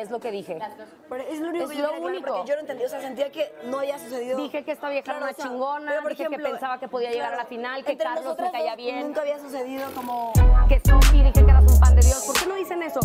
es lo que dije. Pero es lo único Es que yo lo único. no entendí, o sea, sentía que no había sucedido. Dije que esta vieja Claro, era una o sea, chingona, pero, por dije que pensaba que podía llegar a la final, que Carlos me caía bien. Nunca había sucedido como. Que Sofi, dije que eras un pan de Dios. ¿Por qué no dicen eso?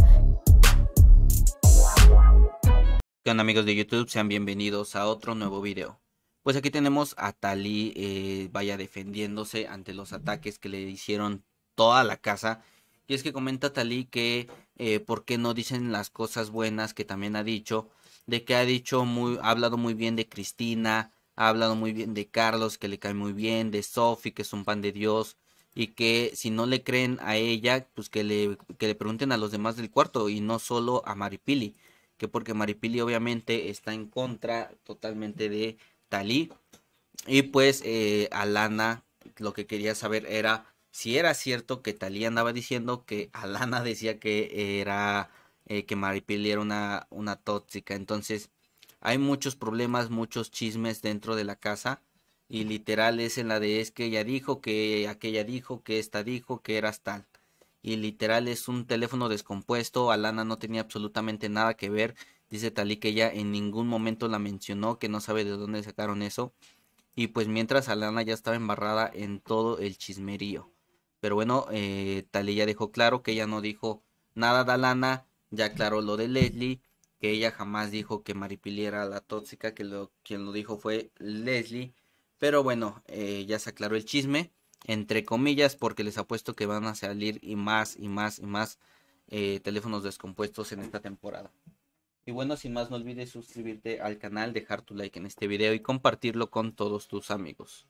¿Qué onda amigos de YouTube? Sean bienvenidos a otro nuevo video. Pues aquí tenemos a Tali, eh, vaya defendiéndose ante los ataques que le hicieron toda la casa. Y es que comenta Tali que eh, por qué no dicen las cosas buenas que también ha dicho, de que ha dicho muy, ha hablado muy bien de Cristina, ha hablado muy bien de Carlos, que le cae muy bien, de Sophie, que es un pan de Dios, y que si no le creen a ella, pues que le, que le pregunten a los demás del cuarto y no solo a Maripili que porque Maripili obviamente está en contra totalmente de Talí. Y pues eh, Alana lo que quería saber era si era cierto que Talí andaba diciendo que Alana decía que era eh, que Maripili era una, una tóxica. Entonces hay muchos problemas, muchos chismes dentro de la casa. Y literal es en la de es que ella dijo, que aquella dijo, que esta dijo, que eras tal y literal es un teléfono descompuesto. Alana no tenía absolutamente nada que ver. Dice Talí que ella en ningún momento la mencionó, que no sabe de dónde sacaron eso. Y pues mientras Alana ya estaba embarrada en todo el chismerío. Pero bueno, eh, Talí ya dejó claro que ella no dijo nada de Alana. Ya aclaró lo de Leslie, que ella jamás dijo que Maripili era la tóxica, que lo, quien lo dijo fue Leslie. Pero bueno, eh, ya se aclaró el chisme entre comillas, porque les apuesto que van a salir y más y más y más eh, teléfonos descompuestos en esta temporada. Y bueno, sin más, no olvides suscribirte al canal, dejar tu like en este video y compartirlo con todos tus amigos.